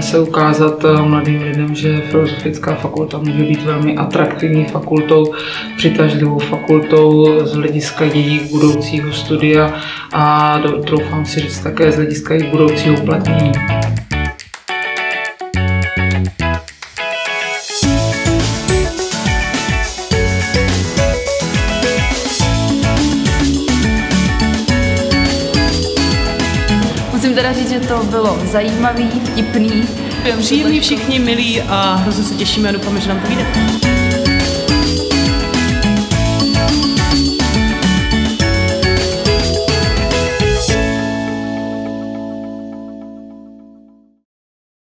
se ukázat eh, mladým lidem, že Filozofická fakulta může být velmi atraktivní fakultou, přitažlivou fakultou z hlediska jejich budoucího studia a doufám si říct také z hlediska jejich budoucího uplatnění. Teda říct, že to bylo zajímavý, vtipný. Příjemní všichni, milí a hrozně se těšíme a doufáme, že nám to vyjde.